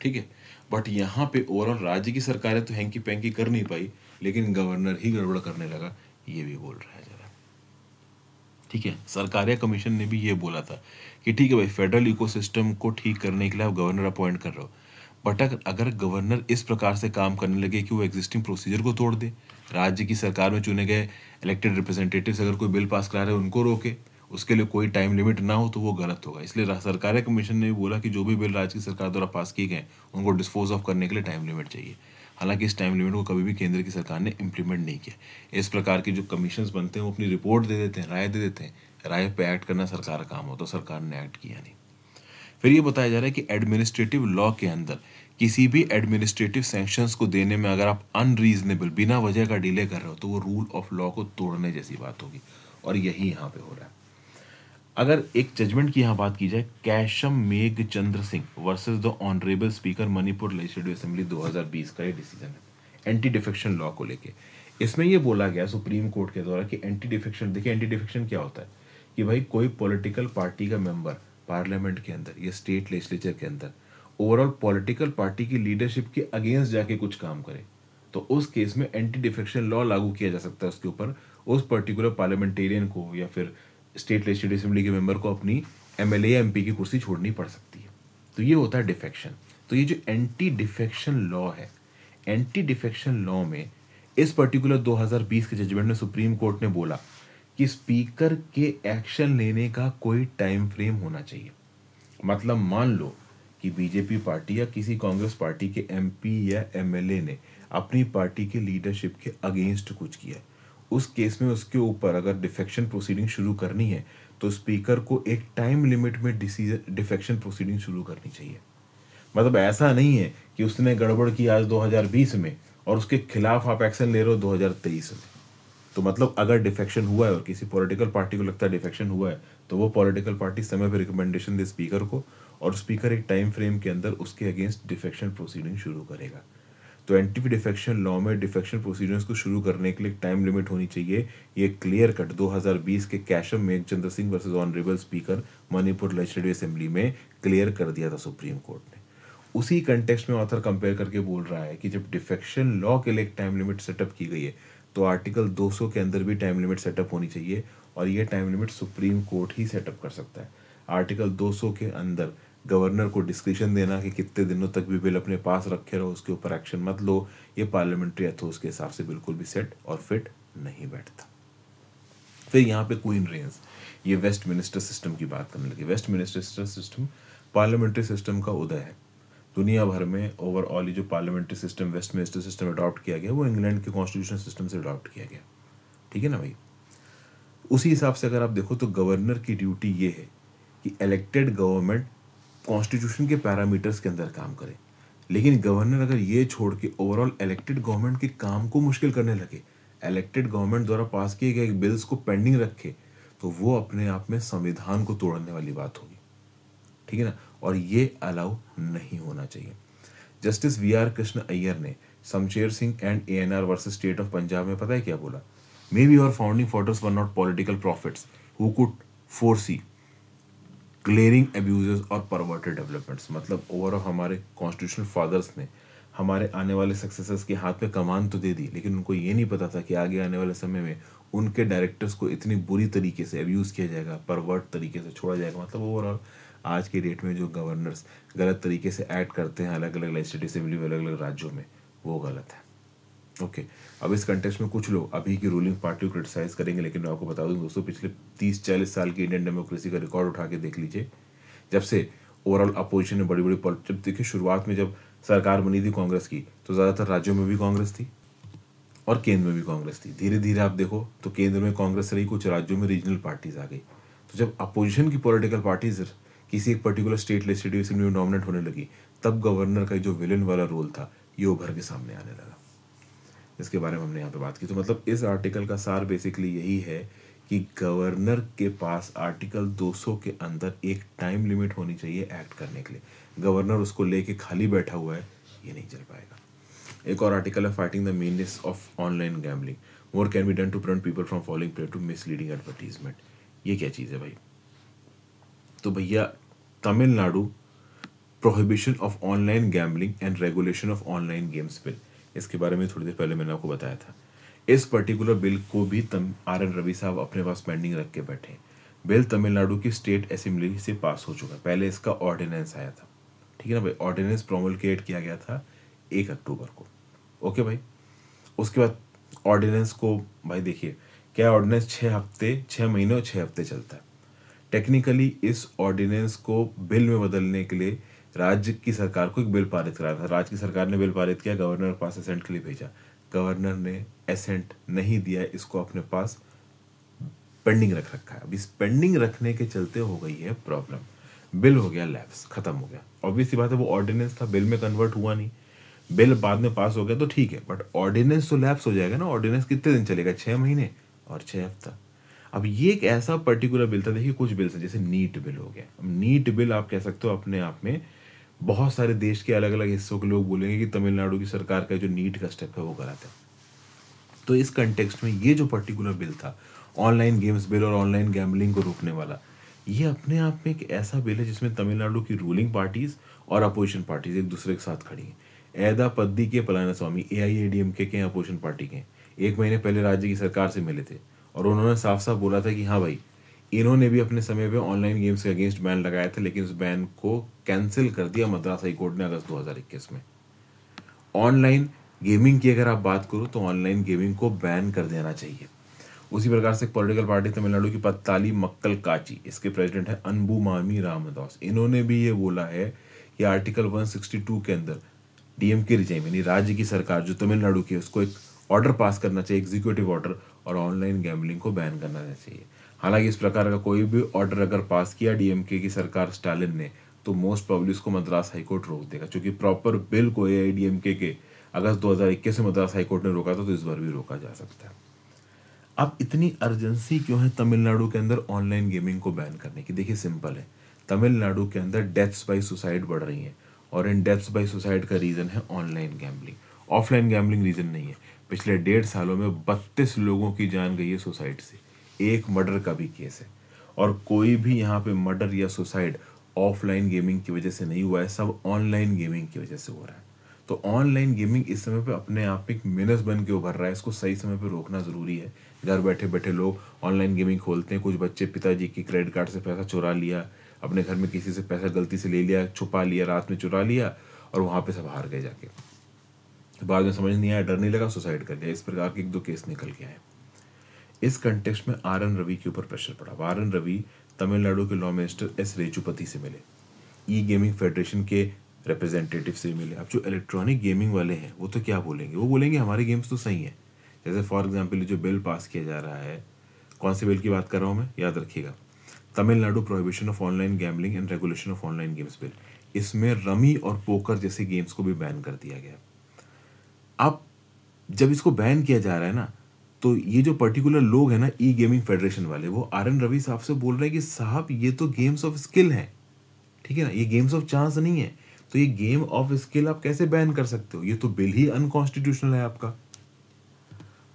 ठीक है? बट यहाँ पे ओवरऑल राज्य की सरकारें तो हैंकी पैंकी कर नहीं पाई, लेकिन गवर्नर ही गड़बड़ करने लगा, ये भी बोल रहा है जरा। ठीक है? सरकारिया कमीशन ने भी ये बोला था कि ठीक है भाई फेडरल इकोसिस्टम को ठीक करने के लिए आप गवर्नर अपॉइंट कर रहे हो। बट अगर गवर्नर इस प्रकार से काम करने लगे कि वो एग्जिस्टिंग प्रोसीजर को तोड़ दे, राज्य की सरकार में चुने गए इलेक्टेड रिप्रेजेंटेटिव्स अगर कोई बिल पास करा रहे हैं, उनको रोके, उसके लिए कोई टाइम लिमिट ना हो तो वो गलत होगा। इसलिए सरकारी कमीशन ने भी बोला कि जो भी बिल राज्य की सरकार द्वारा पास किए गए उनको डिस्पोज ऑफ़ करने के लिए टाइम लिमिट चाहिए। हालाँकि इस टाइम लिमिट को कभी भी केंद्र की सरकार ने इम्प्लीमेंट नहीं किया। इस प्रकार के जो कमीशन बनते हैं, वो अपनी रिपोर्ट दे देते हैं, राय दे देते हैं। राय पे एक्ट करना सरकार का काम हो तो सरकार ने एक्ट किया नहीं। फिर ये बताया जा रहा है कि एडमिनिस्ट्रेटिव लॉ के अंदर किसी भी एडमिनिस्ट्रेटिव सेंक्शंस को देने में अगर आप अनरीजनेबल बिना वजह का डिले कर रहे हो तो वो रूल ऑफ़ लॉ को तोड़ने जैसी बात होगी। और यही यहाँ पे हो रहा है। अगर एक जजमेंट की यहाँ बात की जाए, Keisham Meghchandra Singh versus the honourable speaker Manipur legislative assembly 2020 का ये डिसीज़न है। एंटी डिफेक्शन लॉ को लेके। इसमें ये बोला गया सुप्रीम कोर्ट के द्वारा कि एंटी डिफेक्शन देखिए एंटी डिफेक्शन क्या होता है? कि भाई कोई पॉलिटिकल पार्टी का मेंबर पार्लियामेंट के अंदर, या स्टेट लेजिस्लेचर के अंदर ओवरऑल पॉलिटिकल पार्टी की लीडरशिप के अगेंस्ट जाके कुछ काम करे। तो उस केस में एंटी डिफेक्शन लॉ लागू किया जा सकता है उसके ऊपर। उस पर्टिकुलर पार्लियामेंटेरियन को या फिर स्टेट लेजिस्लेटिव असेंबली के मेंबर को अपनी एम एल एम पी की कुर्सी छोड़नी पड़ सकती है। तो ये होता है डिफेक्शन तो ये जो एंटी डिफेक्शन लॉ है एंटी डिफेक्शन लॉ में इस पर्टिकुलर 2020 के जजमेंट में सुप्रीम कोर्ट ने बोला कि स्पीकर के एक्शन लेने का कोई टाइम फ्रेम होना चाहिए। मतलब मान लो कि बीजेपी पार्टी या किसी कांग्रेस पार्टी के एमपी या एमएलए ने अपनी पार्टी के लीडरशिप के अगेंस्ट कुछ किया। उस केस में उसके ऊपर अगर डिफेक्शन प्रोसीडिंग शुरू करनी है तो स्पीकर को एक टाइम लिमिट में डिसीज़न, डिफेक्शन प्रोसीडिंग शुरू करनी चाहिए। मतलब ऐसा नहीं है कि उसने गड़बड़ की आज 2020 में और उसके खिलाफ आप एक्शन ले रहे हो 2023 में। तो मतलब अगर डिफेक्शन हुआ है और किसी पॉलिटिकल पार्टी को लगता है डिफेक्शन हुआ है तो वो पॉलिटिकल पार्टी समय पर रिकमेंडेशन दे स्पीकर को और स्पीकर एक टाइम फ्रेम के अंदर उसके अगेंस्ट डिफेक्शन प्रोसीडिंग शुरू करेगा। तो एंटी डिफेक्शन लॉ में डिफेक्शन प्रोसीडिंग्स को शुरू करने के लिए टाइम लिमिट होनी चाहिए। ये क्लियर कट 2020 के Keisham Meghchandra Singh versus honourable speaker Manipur legislative assembly में क्लियर कर दिया था सुप्रीम कोर्ट ने। उसी कंटेक्स्ट में ऑथर कंपेयर करके बोल रहा है कि जब डिफेक्शन लॉ के लिए टाइम लिमिट सेटअप की गई है तो आर्टिकल 200 के अंदर भी टाइम लिमिट सेटअप होनी चाहिए और ये टाइम लिमिट सुप्रीम कोर्ट ही सेटअप कर सकता है। आर्टिकल 200 के अंदर गवर्नर को डिस्क्रिप्शन देना कि कितने दिनों तक भी बिल अपने पास रखे रहो, उसके ऊपर एक्शन मत लो। ये पार्लियामेंट्री एथोस के हिसाब से बिल्कुल भी सेट और फिट नहीं बैठता। फिर यहाँ पे क्वीन रेंस ये वेस्ट मिनिस्टर सिस्टम की बात करने लगी। Westminster system parliamentary system का उदय है। दुनिया भर में ओवरऑल जो parliamentary system Westminster system adopt किया गया, वो इंग्लैंड के कॉन्स्टिट्यूशन सिस्टम से अडॉप्ट किया गया। ठीक है ना भाई? उसी हिसाब से अगर आप देखो तो गवर्नर की ड्यूटी ये है कि इलेक्टेड गवर्नमेंट कॉन्स्टिट्यूशन के पैरामीटर्स के अंदर काम करे। लेकिन गवर्नर अगर ये छोड़ के ओवरऑल इलेक्टेड गवर्नमेंट के काम को मुश्किल करने लगे इलेक्टेड गवर्नमेंट द्वारा पास किए गए बिल्स को पेंडिंग रखे तो वो अपने आप में संविधान को तोड़ने वाली बात होगी। ठीक है ना? और ये अलाउ नहीं होना चाहिए। Justice V R Krishna Iyer ने Shamsher Singh and A N R versus state of Punjab में पता है क्या बोला? Maybe our founding fathers were not political prophets who could foresee clearing abuses और परवर्टेड डेवलपमेंट्स मतलब ओवरऑल हमारे कॉन्स्टिट्यूशनल फादर्स ने हमारे आने वाले सक्सेसर्स के हाथ में कमान तो दे दी, लेकिन उनको ये नहीं पता था कि आगे आने वाले समय में उनके डायरेक्टर्स को इतनी बुरी तरीके से अब्यूज़ किया जाएगा परवर्ट तरीके से छोड़ा जाएगा. मतलब ओवरऑल आज के डेट में जो गवर्नर्स गलत तरीके से एक्ट करते हैं अलग अलग लेजिस्लेटिव असेंबली में अलग अलग राज्यों में, वो गलत है। ओके अब इस कंटेक्स्ट में कुछ लोग अभी की रूलिंग पार्टी को क्रिटिसाइज करेंगे, लेकिन मैं आपको बता दूँ दोस्तों, पिछले तीस, चालीस साल की इंडियन डेमोक्रेसी का रिकॉर्ड उठा के देख लीजिए। जब से ओवरऑल अपोजिशन में बड़ी बड़ी जब देखिए शुरुआत में जब सरकार बनी थी कांग्रेस की तो ज़्यादातर राज्यों में भी कांग्रेस थी और केंद्र में भी कांग्रेस थी। धीरे धीरे आप देखो तो केंद्र में कांग्रेस रही, कुछ राज्यों में रीजनल पार्टीज़ आ गई। तो जब अपोजिशन की पॉलिटिकल पार्टीज़ किसी एक पर्टिकुलर स्टेट लेजिस्लेटिव में नॉमिनेट होने लगी, तब गवर्नर का जो विलन वाला रोल था, ये उभर के सामने आने लगा। इसके बारे में हमने यहाँ पे बात की। तो मतलब इस आर्टिकल का सार बेसिकली यही है कि गवर्नर के पास आर्टिकल 200 के अंदर एक टाइम लिमिट होनी चाहिए एक्ट करने के लिए। गवर्नर उसको लेके खाली बैठा हुआ है, ये नहीं चल पाएगा। एक और आर्टिकल है fighting the menace of online gambling more can be done to prevent people from falling prey to misleading advertisement ये क्या चीज़ है भाई? तो भैया, Tamil Nadu prohibition of online gambling and regulation of online games bill इसके बारे में थोड़ी देर पहले मैंने आपको बताया था। इस पर्टिकुलर बिल को भी तम, आर एन रवि साहब अपने पास पेंडिंग रख के बैठे बिल तमिलनाडु की स्टेट असेंबली से पास हो चुका है। पहले इसका ऑर्डिनेंस आया था। ठीक है ना भाई? ऑर्डिनेंस प्रोमोलकेट किया गया था एक अक्टूबर को। ओके भाई? उसके बाद ऑर्डिनेंस को, भाई देखिए, क्या ऑर्डिनेंस छः हफ़्ते छः महीने और छः हफ़्ते चलता है? टेक्निकली इस ऑर्डिनेंस को बिल में बदलने के लिए राज्य की सरकार को एक बिल पारित कराया था। राज्य की सरकार ने बिल पारित किया, गवर्नर के पास असेंट के लिए भेजा। गवर्नर ने असेंट नहीं दिया, इसको अपने पास पेंडिंग रख रखा है। अब इस पेंडिंग रखने के चलते हो गई है प्रॉब्लम। बिल हो गया, लैब्स खत्म हो गया। ऑब्वियसली बात है, वो ऑर्डिनेंस था, बिल में कन्वर्ट हुआ नहीं। बिल बाद में पास हो गया तो ठीक है बट ऑर्डिनेंस तो लैप्स हो जाएगा ना। ऑर्डिनेंस कितने दिन चलेगा? छह महीने और छह हफ़्ता। अब ये एक ऐसा पर्टिकुलर बिल था, देखिए कुछ बिल्स हैं, जैसे नीट बिल हो गया। अब नीट बिल आप कह सकते हो अपने आप में बहुत सारे देश के अलग अलग हिस्सों के लोग बोलेंगे कि तमिलनाडु की सरकार का जो नीट का स्टेप है, वो कराते है। तो इस कंटेक्स्ट में ये जो पर्टिकुलर बिल था ऑनलाइन गेम्स बिल और ऑनलाइन गैमलिंग को रोकने वाला, ये अपने आप में एक ऐसा बिल है जिसमें तमिलनाडु की रूलिंग पार्टीज़ और अपोजिशन पार्टीज़ एक दूसरे के साथ खड़ी हैं। ऐदा पद्दी के पलाना स्वामी ए आई ए डी एम के के अपोजिशन पार्टी के एक महीने पहले राज्य की सरकार से मिले थे और उन्होंने साफ़ साफ़ बोला था कि हाँ भाई इन्होंने भी अपने समय पे ऑनलाइन गेम्स के अगेंस्ट बैन लगाया था, लेकिन उस बैन को कैंसिल कर दिया मद्रास हाई कोर्ट ने अगस्त 2021 में। ऑनलाइन गेमिंग की अगर आप बात करो तो ऑनलाइन गेमिंग को बैन कर देना चाहिए। उसी प्रकार से पॉलिटिकल पार्टी तमिलनाडु की पत्ताली मक्कल काची, इसके प्रेसिडेंट है अनबू मामी रामदास। इन्होंने भी ये बोला है कि आर्टिकल 162 के अंदर डीएम के रिजाइम यानी राज्य की सरकार जो तमिलनाडु की है, उसको एक ऑर्डर पास करना चाहिए एग्जीक्यूटिव ऑर्डर और ऑनलाइन गैमलिंग को बैन करना चाहिए। हालाँकि इस प्रकार का कोई भी ऑर्डर अगर पास किया डीएमके की सरकार स्टालिन ने तो मोस्ट प्रॉब्ली उसको मद्रास हाईकोर्ट रोक देगा, क्योंकि प्रॉपर बिल को ए आई के अगस्त 2021 में मद्रास हाईकोर्ट ने रोका था तो इस बार भी रोका जा सकता है। अब इतनी अर्जेंसी क्यों है तमिलनाडु के अंदर ऑनलाइन गेमिंग को बैन करने की? देखिए सिंपल है। तमिलनाडु के अंदर डेथ्स बाई सुसाइड बढ़ रही हैं, और इन डेथ्स बाई सुसाइड का रीज़न है online gambling offline gambling reason नहीं है। पिछले डेढ़ सालों में बत्तीस लोगों की जान गई है सुसाइड से। एक मर्डर का भी केस है। और कोई भी यहाँ पे मर्डर या सुसाइड ऑफलाइन गेमिंग की वजह से नहीं हुआ है, सब ऑनलाइन गेमिंग की वजह से हो रहा है। तो ऑनलाइन गेमिंग इस समय पे अपने आप एक मिनस बन के उभर रहा है, इसको सही समय पे रोकना ज़रूरी है। घर बैठे बैठे लोग ऑनलाइन गेमिंग खोलते हैं, कुछ बच्चे पिताजी की क्रेडिट कार्ड से पैसा चुरा लिया, अपने घर में किसी से पैसा गलती से ले लिया, छुपा लिया, रात में चुरा लिया, और वहाँ पे सब हार गए जाके। बाद में समझ नहीं आया, डर नहीं लगा सुसाइड कर लिया। इस प्रकार के एक दो केस निकल के आए। इस कंटेक्स्ट में आर एन रवि के ऊपर प्रेशर पड़ा। आर एन रवि तमिलनाडु के लॉ मिनिस्टर एस रेचुपति से मिले। ई गेमिंग फेडरेशन के रिप्रेजेंटेटिव से मिले। अब जो इलेक्ट्रॉनिक गेमिंग वाले हैं, वो तो क्या बोलेंगे? वो बोलेंगे, हमारे गेम्स तो सही है। जैसे फॉर एग्ज़ाम्पल जो बिल पास किया जा रहा है, कौन से बिल की बात कर रहा हूँ मैं? याद रखिएगा। Tamil Nadu prohibition of online gambling and regulation of online games bill इसमें रमी और पोकर जैसे गेम्स को भी बैन कर दिया गया। अब जब इसको बैन किया जा रहा है ना तो ये जो पर्टिकुलर लोग हैं ना ई गेमिंग फेडरेशन वाले, वो आर एन रवि साहब से बोल रहे हैं कि, साहब, ये तो गेम्स ऑफ़ स्किल है। ठीक है ना? ये गेम्स ऑफ़ चांस नहीं है। तो ये गेम ऑफ़ स्किल आप कैसे बैन कर सकते हो? ये तो बिल ही अनकॉन्स्टिट्यूशनल है आपका।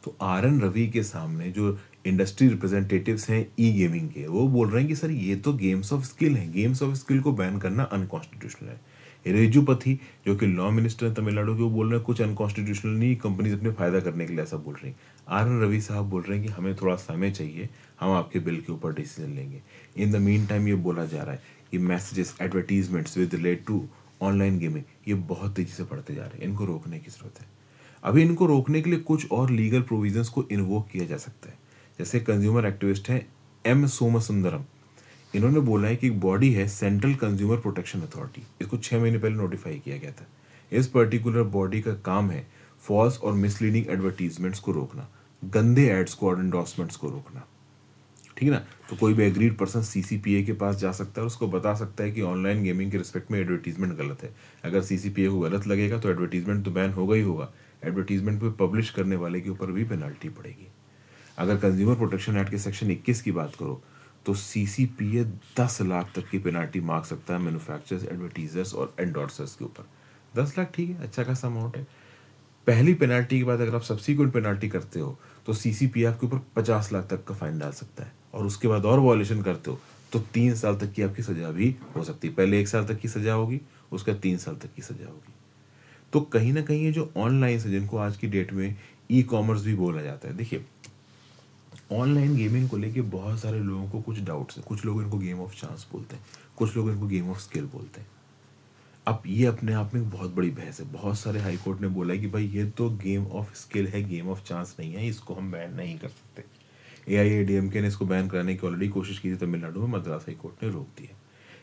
तो आर एन रवि के सामने जो इंडस्ट्री रिप्रेजेंटेटिव्स हैं ई गेमिंग के, वो बोल रहे हैं कि, सर, ये तो गेम्स ऑफ़ स्किल है। गेम्स ऑफ़ स्किल को बैन करना अनकॉन्स्टिट्यूशनल है। रेजुपथी जो कि लॉ मिनिस्टर है तमिलनाडु के, वो बोल रहे हैं, कुछ अनकॉन्स्टिट्यूशनल नहीं कंपनीज़ अपने फ़ायदा करने के लिए ऐसा बोल रही आर एन रवि साहब बोल रहे हैं कि हमें थोड़ा समय चाहिए, हम आपके बिल के ऊपर डिसीज़न लेंगे। इन द मीन टाइम ये बोला जा रहा है कि messages advertisements with relate to online gaming ये बहुत तेज़ी से बढ़ते जा रहे हैं। इनको रोकने की ज़रूरत है। अभी इनको रोकने के लिए कुछ और लीगल प्रोविजंस को इन्वोक किया जा सकता है। जैसे कंज्यूमर एक्टिविस्ट हैं एम सोमसुंदरम। इन्होंने बोला है कि एक बॉडी है सेंट्रल कंज्यूमर प्रोटेक्शन अथॉरिटी इसको छह महीने पहले नोटिफाई किया गया था। इस पर्टिकुलर बॉडी का काम है फॉल्स और मिसलीडिंग एडवर्टीजमेंट्स को रोकना, गंदे एड्स को और एंडोर्समेंट्स को रोकना। ठीक है ना? तो कोई भी एग्रीड पर्सन सीसीपीए के पास जा सकता है और उसको बता सकता है कि ऑनलाइन गेमिंग के रिस्पेक्ट में एडवर्टीजमेंट गलत है। अगर सीसीपीए को गलत लगेगा तो एडवर्टीजमेंट तो बैन होगा ही होगा। एडवर्टीजमेंट पे पब्लिश करने वाले के ऊपर भी पेनल्टी पड़ेगी। अगर कंज्यूमर प्रोटेक्शन एक्ट के सेक्शन 21 की बात करो तो सीसीपीए 10 लाख तक की पेनल्टी मांग सकता है मैन्युफैक्चरर्स एडवर्टीजर्स और एंडोर्सर्स के ऊपर। 10 लाख ठीक है अच्छा खासा अमाउंट है। पहली पेनाल्टी के बाद अगर आप सब्सिक्वेंट पेनल्टी करते हो तो सीसीपी आपके ऊपर पचास लाख तक का फाइन डाल सकता है। और उसके बाद और वॉलेशन करते हो तो तीन साल तक की आपकी सजा भी हो सकती है। पहले एक साल तक की सजा होगी, उसका तीन साल तक की सजा होगी। तो कहीं ना कहीं ये जो ऑनलाइन है जिनको आज की डेट में ई कॉमर्स भी बोला जाता है, देखिए ऑनलाइन गेमिंग को लेके बहुत सारे लोगों को कुछ डाउट्स है। कुछ लोग इनको गेम ऑफ़ चांस बोलते हैं। कुछ लोग इनको गेम ऑफ़ स्किल बोलते हैं। अब ये अपने आप में बहुत बड़ी बहस है। बहुत सारे हाई कोर्ट ने बोला है कि भाई, ये तो गेम ऑफ़ स्किल है गेम ऑफ़ चांस नहीं है, इसको हम बैन नहीं कर सकते। ए आई ए डी एम के ने इसको बैन कराने की ऑलरेडी कोशिश की थी, तमिलनाडु में मद्रास हाई कोर्ट ने रोक दिया।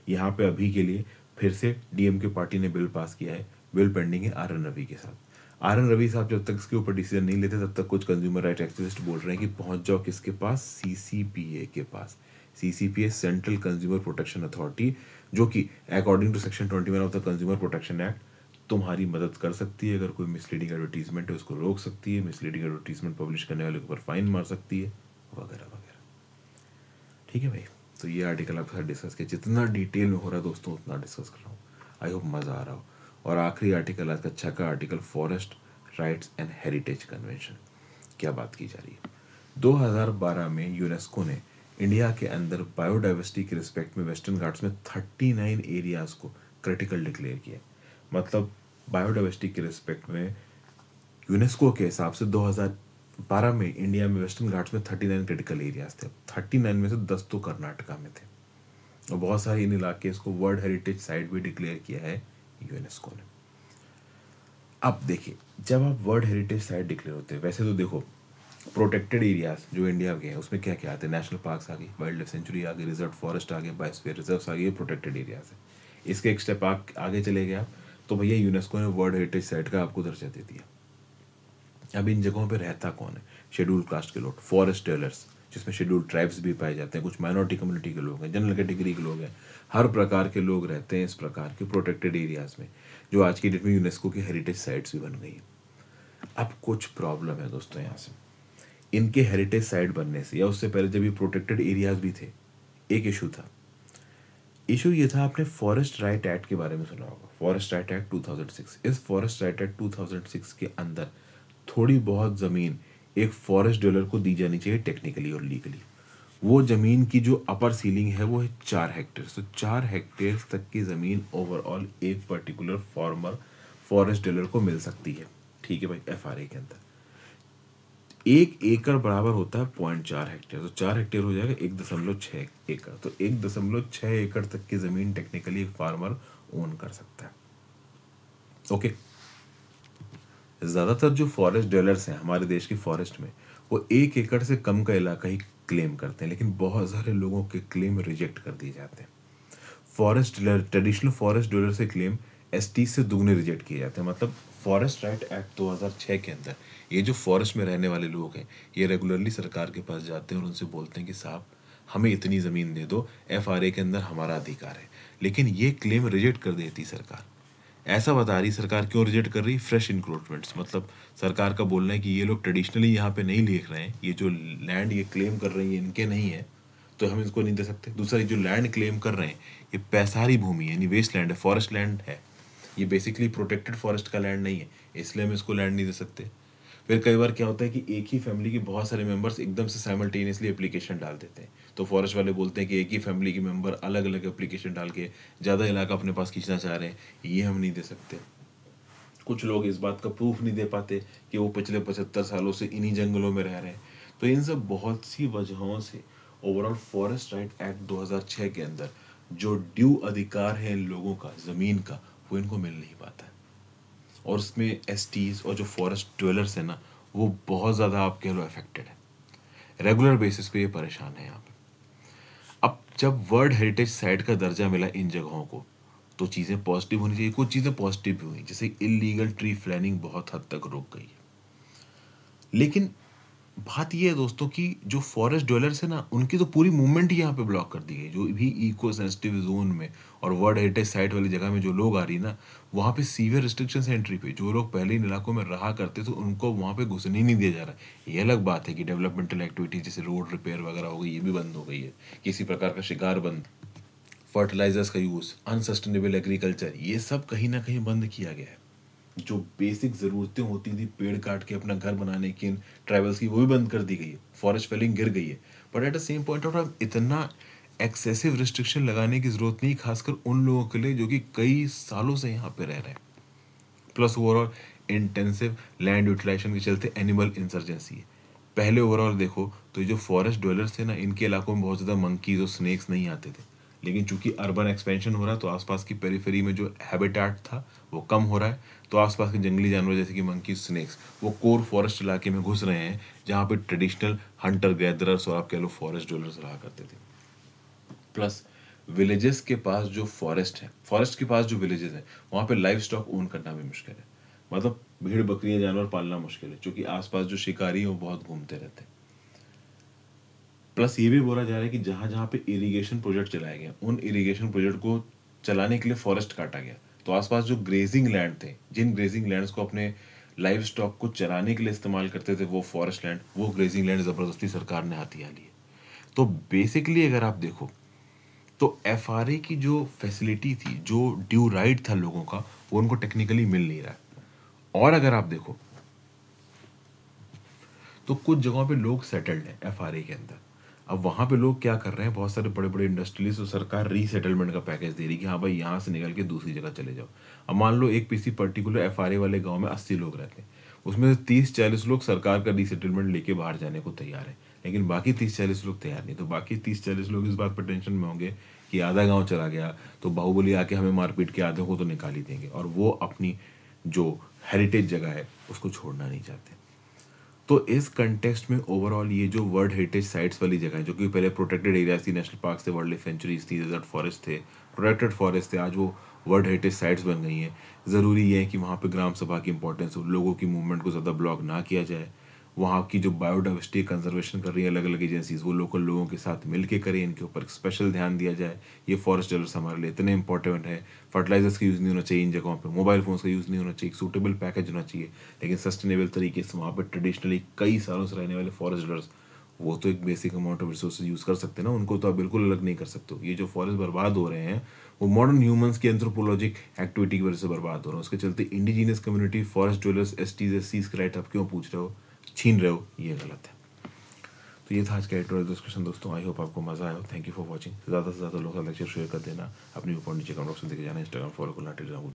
यहाँ पे अभी के लिए फिर से डीएम के पार्टी ने बिल पास किया है। बिल पेंडिंग है आर एन रवि के साथ। आर एन रवि साहब जब तक इसके ऊपर डिसीज़न नहीं लेते, तब तक कुछ कंज्यूमर राइट एक्टिविस्ट बोल रहे हैं कि पहुँच जाओ किसके पास? सीसीपीए के पास। CCPA central consumer protection authority जो कि according to section twenty one of the consumer protection act तुम्हारी मदद कर सकती है। अगर कोई मिसलीडिंग एडवर्टीजमेंट है, उसको रोक सकती है। मिसलीडिंग एडवर्टीजमेंट पब्लिश करने वाले के ऊपर फाइन मार सकती है। वगैरह वगैरह। ठीक है भाई? तो ये आर्टिकल आपके साथ डिस्कस किया। जितना डिटेल में हो रहा है दोस्तों, उतना डिस्कस कर रहा हूँ। आई होप मज़ा आ रहा हो। और आखिरी आर्टिकल आज का छठा article forest rights and heritage convention क्या बात की जा रही है? 2012 में यूनेस्को ने इंडिया के अंदर बायोडाइवर्सिटी के रिस्पेक्ट में वेस्टर्न घाट्स में 39 एरियाज़ को क्रिटिकल डिक्लेयर किया मतलब बायोडाइवर्सिटी के रिस्पेक्ट में यूनेस्को के हिसाब से 2012 में इंडिया में वेस्टर्न घाट्स में 39 क्रिटिकल एरियाज़ थे। 39 में से 10 तो कर्नाटका में थे। और बहुत सारे इन इलाके इसको वर्ल्ड हेरिटेज साइट भी डिक्लेयर किया है। यूनेस्को ने। अब देखिए, जब आप वर्ल्ड हेरिटेज साइट डिक्लेयर होते हैं, वैसे तो देखो प्रोटेक्टेड एरियाज़ जो इंडिया के हैं, उसमें क्या क्या आते हैं? नेशनल पार्क्स आ गई वाइल्ड लाइफ सेंचुरी आ गई रिज़र्व फॉरेस्ट आ गए बायोस्फीयर रिज़र्व आ गए प्रोटेक्टेड एरियाज़ है। इसके एक स्टेप आप आगे चले गए आप तो भैया यूनेस्को ने वर्ल्ड हेरिटेज साइट का आपको दर्जा दे दिया। अब इन जगहों पर रहता कौन है? शेड्यूल कास्ट के लोग फॉरेस्ट टेलर्स जिसमें शेड्यूल ट्राइब्स भी पाए जाते हैं, कुछ माइनॉरिटी कम्युनिटी के लोग हैं जनरल कैटेगरी के लोग हैं। हर प्रकार के लोग रहते हैं इस प्रकार के प्रोटेक्टेड एरियाज़ में, जो आज की डेट में यूनेस्को की हेरिटेज साइट्स भी बन गई हैं। अब कुछ प्रॉब्लम है दोस्तों यहाँ से। इनके हेरिटेज साइट बनने से, या उससे पहले जब ये प्रोटेक्टेड एरियाज़ भी थे, एक इशू था। इशू ये था, आपने फॉरेस्ट राइट एक्ट के बारे में सुना होगा। फॉरेस्ट राइट एक्ट 2006 इस फॉरेस्ट राइट एक्ट 2006 के अंदर थोड़ी बहुत ज़मीन एक फॉरेस्ट डीलर को दी जानी चाहिए टेक्निकली और लीगली वो ज़मीन की जो अपर सीलिंग है, वो है चार हेक्टेयर तो चार हेक्टेयर तक की ज़मीन ओवरऑल एक पर्टिकुलर फॉर्मर फॉरेस्ट डीलर को मिल सकती है। ठीक है भाई एफ़ के अंदर। एक एकड़ बराबर होता है पॉइंट चार हेक्टेयर तो चार हेक्टेयर हो जाएगा एक दशमलव छः एकड़. तो एक दशमलव छः एकड़ तक की ज़मीन टेक्निकली एक फार्मर ओन कर सकता है। ओके ज़्यादातर जो फॉरेस्ट डीलर्स हैं, हमारे देश की फॉरेस्ट में, वो एक एकड़ से कम का इलाका ही क्लेम करते हैं, लेकिन बहुत सारे लोगों के क्लेम रिजेक्ट कर दिए जाते हैं। Forest dweller traditional forest dweller से क्लेम एसटी से दुगने रिजेक्ट किए जाते हैं। मतलब फॉरेस्ट राइट एक्ट 2006 के अंदर, ये जो फॉरेस्ट में रहने वाले लोग हैं, ये रेगुलरली सरकार के पास जाते हैं और उनसे बोलते हैं कि साहब, हमें इतनी ज़मीन दे दो एफआरए के अंदर हमारा अधिकार है। लेकिन ये क्लेम रिजेक्ट कर देती सरकार। ऐसा बता रही सरकार क्यों रिजेक्ट कर रही? फ्रेश इंक्रोचमेंट्स मतलब सरकार का बोलना है कि ये लोग ट्रेडिशनली यहाँ पे नहीं लिख रहे हैं। ये जो लैंड ये क्लेम कर रही है, इनके नहीं है तो हम इसको नहीं दे सकते। दूसरा, ये जो लैंड क्लेम कर रहे हैं, ये पैसारी भूमि यानी वेस्ट लैंड है फॉरेस्ट लैंड है। ये बेसिकली प्रोटेक्टेड फॉरेस्ट का लैंड नहीं है, इसलिए हम इसको लैंड नहीं दे सकते। फिर कई बार क्या होता है कि एक ही फैमिली के बहुत सारे मेंबर्स एकदम से साइमल्टेनियसली एप्लीकेशन डाल देते हैं। तो फॉरेस्ट वाले बोलते हैं कि एक ही फैमिली के मेंबर अलग अलग एप्लीकेशन डाल के ज़्यादा इलाका अपने पास खींचना चाह रहे हैं। ये हम नहीं दे सकते। कुछ लोग इस बात का प्रूफ नहीं दे पाते कि वो पिछले पचहत्तर सालों से इन्हीं जंगलों में रह रहे हैं। तो इन सब बहुत सी वजहों से ओवरऑल फॉरेस्ट राइट एक्ट 2006 के अंदर जो ड्यू अधिकार है इन लोगों का, ज़मीन का, वो इनको मिल नहीं पाता। है और उसमें एस और जो फॉरेस्ट ड्वेलर्स हैं ना, वो बहुत ज़्यादा आपके लो अफेक्टेड है। रेगुलर बेसिस पे ये परेशान है यहाँ पे। अब जब वर्ल्ड हेरिटेज साइट का दर्जा मिला इन जगहों को तो चीज़ें पॉजिटिव होनी चाहिए। कुछ चीज़ें पॉजिटिव भी हुई, जैसे इलीगल ट्री फ्लैनिंग बहुत हद तक रोक गई। है लेकिन बात ये है दोस्तों कि जो फॉरेस्ट ड्वेलर्स है ना, उनकी तो पूरी मूवमेंट ही यहाँ पे ब्लॉक कर दी गई। जो भी इको सेंसिटिव जोन में और वर्ल्ड हेरिटेज साइट वाली जगह में जो लोग आ रही ना, वहाँ पे सीवियर रिस्ट्रिक्शन एंट्री पे। जो लोग पहले इन इलाकों में रहा करते थे, उनको वहाँ पे घुसने ही नहीं दिया जा रहा है। ये अलग बात है कि डेवलपमेंटल एक्टिविटी जैसे रोड रिपेयर वगैरह हो गई, ये भी बंद हो गई है। किसी प्रकार का शिकार बंद फर्टिलाइजर्स का यूज़ अनसस्टेनेबल एग्रीकल्चर ये सब कहीं ना कहीं बंद किया गया है। जो बेसिक ज़रूरतें होती थी, पेड़ काट के अपना घर बनाने की ट्राइबल्स की, वो भी बंद कर दी गई है। फॉरेस्ट फेलिंग गिर गई है। But at the same point of time इतना एक्सेसिव रिस्ट्रिक्शन लगाने की ज़रूरत नहीं, खासकर उन लोगों के लिए जो कि कई सालों से यहाँ पे रह रहे हैं। Plus overall intensive land utilisation के चलते एनिमल इंसर्जेंसी है। पहले ओवरऑल देखो तो जो फॉरेस्ट ड्वेलर्स थे ना, इनके इलाकों में बहुत ज़्यादा मंकीज और स्नेक्स नहीं आते थे। लेकिन चूँकि अर्बन एक्सपेंशन हो रहा है तो आसपास की पेरीफेरी में जो हैबिटेट था, वो कम हो रहा है। तो आसपास के जंगली जानवर जैसे कि मंकी स्नेक्स वो कोर फॉरेस्ट इलाके में घुस रहे हैं, जहाँ पे ट्रेडिशनल हंटर गैदरर्स और आप कह लो फॉरेस्ट डोलर्स रहा करते थे। प्लस विलेजेस के पास जो फॉरेस्ट है फॉरेस्ट के पास जो विलेजेस है, वहाँ पे लाइफ स्टॉक ओन करना भी मुश्किल है। मतलब भीड़, बकरियाँ, जानवर पालना मुश्किल है, क्योंकि आसपास जो शिकारी है, वो बहुत घूमते रहते हैं। प्लस ये भी बोला जा रहा है कि जहाँ जहाँ पे इरिगेशन प्रोजेक्ट चलाए गए, उन इरिगेशन प्रोजेक्ट को चलाने के लिए फॉरेस्ट काटा गया। तो आसपास जो ग्रेजिंग लैंड थे, जिन ग्रेजिंग लैंड्स को अपने लाइफ स्टॉक को चलाने के लिए इस्तेमाल करते थे, वो फॉरेस्ट लैंड वो ग्रेजिंग लैंड ज़बरदस्ती सरकार ने हाथी ली तो बेसिकली अगर आप देखो तो एफआरए की जो फैसिलिटी थी, जो ड्यू राइट था लोगों का, वो उनको टेक्निकली मिल नहीं रहा। और अगर आप देखो तो कुछ जगहों पे लोग सेटल्ड हैं एफ़ के अंदर। अब वहाँ पे लोग क्या कर रहे हैं? बहुत सारे बड़े बड़े इंडस्ट्रीज़ तो सरकार रीसेटलमेंट का पैकेज दे रही है कि हाँ भाई, यहाँ से निकल के दूसरी जगह चले जाओ। अब मान लो एक पीसी पर्टिकुलर एफ़ वाले गाँव में अस्सी लोग रहते हैं। उसमें से तीस चालीस लोग सरकार का रीसेटलमेंट लेके बाहर जाने को तैयार है। लेकिन बाकी तीस चालीस लोग तैयार नहीं तो बाकी तीस चालीस लोग इस बात पर टेंशन में होंगे कि आधा गाँव चला गया तो बाहुबली आके हमें मारपीट के आधे को तो निकाल ही देंगे। और वो अपनी जो हेरिटेज जगह है, उसको छोड़ना नहीं चाहते। तो इस कंटेक्स्ट में ओवरऑल ये जो वर्ल्ड हेरिटेज साइट्स वाली जगह है, जो कि पहले प्रोटेक्टेड एरियाज़ थी नेशनल पार्क थे वर्ल्ड सेंचुरीज थी डेजर्ट फॉरेस्ट थे प्रोटेक्टेड फॉरेस्ट थे, आज वो वर्ल्ड हेरिटेज साइट्स बन गई हैं। ज़रूरी ये है कि वहाँ पर ग्राम सभा की इंपॉर्टेंस हो, लोगों की मूवमेंट को ज़्यादा ब्लॉक ना किया जाए। वहाँ की जो बायोडाइवर्सिटी कंजर्वेशन कर रही है अलग अलग एजेंसीज वो लोकल लोगों के साथ मिल के करें, इनके ऊपर स्पेशल ध्यान दिया जाए। ये फॉरेस्ट डलर्स हमारे लिए इतने इंपॉर्टेंट है। फर्टिलाइजर्स का यूज़ नहीं होना चाहिए इन जगहों पर मोबाइल फोन्स का यूज़ नहीं होना चाहिए। सूटेबल पैकेज होना चाहिए। लेकिन सस्टेनेबल तरीके से वहाँ पर ट्रेडिशनली कई सालों से रहने वाले फॉरेस्ट डलर्स वो तो एक basic amount of resource use कर सकते हैं ना। उनको तो आप बिल्कुल अलग नहीं कर सकते ये जो फॉरेस्ट बर्बाद हो रहे हैं, वो मॉडर्न ह्यूमंस की एंथ्रोपोलॉजिक एक्टिविटी की वजह से बर्बाद हो रहे हैं। उसके चलते indigenous community forest dwellers S Ts S Cs right आप क्यों पूछ रहे हो? छीन रहे हो, ये गलत है। तो ये था आज का एडिटोरियल डिस्कशन दोस्तों। आई होप आपको मज़ा आया। थैंक यू फॉर वॉचिंग ज़्यादा से ज़्यादा लोग लेक्चर शेयर कर देना। अपनी ऊपर नीचे कमेंट बॉक्स में देखे जाना। इंस्टाग्राम फॉलो करना। टेलीग्राम